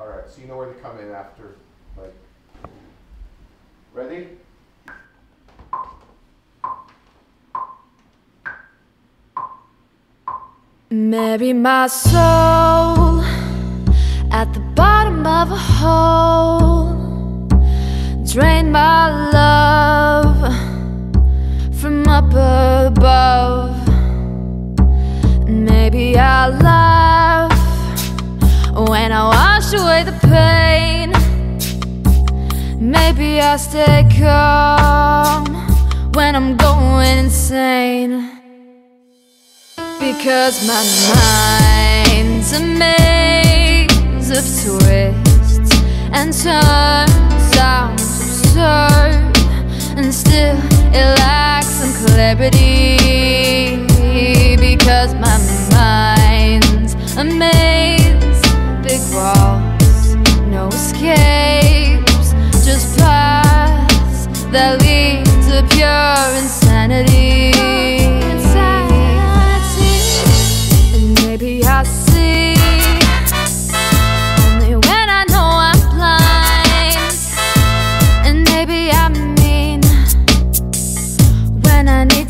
All right, so you know where to come in after, like, ready? Marry my soul at the bottom of a hole. Drain my love from up above. Maybe I wash away the pain. Maybe I'll stay calm when I'm going insane. Because my mind's a maze of twists and turns sounds absurd And still it lacks some clarity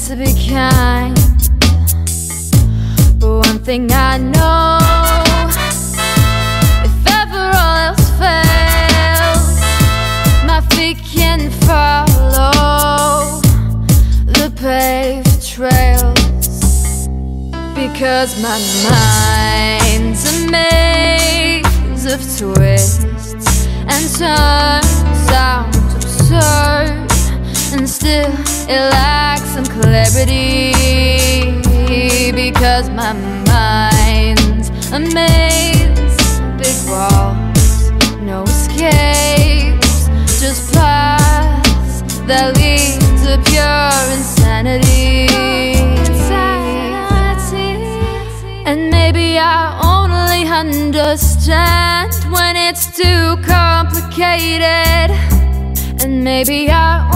to be kind. But one thing I know if ever all else fails, my feet can follow the paved trails. Because my mind's a maze of twists and turns Because my mind's a maze. Big walls, no escapes. Just paths that lead to pure insanity. And maybe I only understand when it's too complicated. And maybe I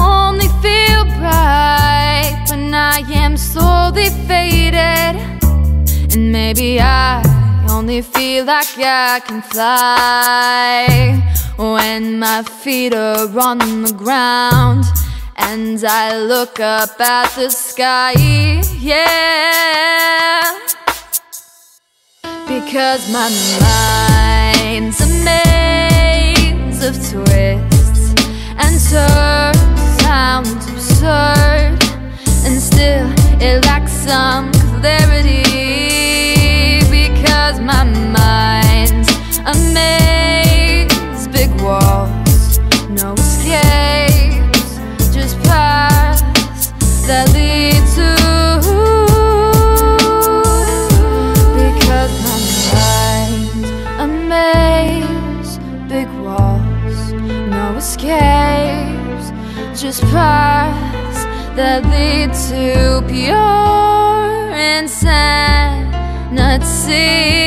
And maybe I only feel like I can fly when my feet are on the ground. And I look up at the sky, yeah. Because my mind's a maze of twists and turns, my mind's a maze, big walls, no escapes, just paths that lead to. Because my mind's a maze, big walls, no escapes, just paths that lead to pure insanity.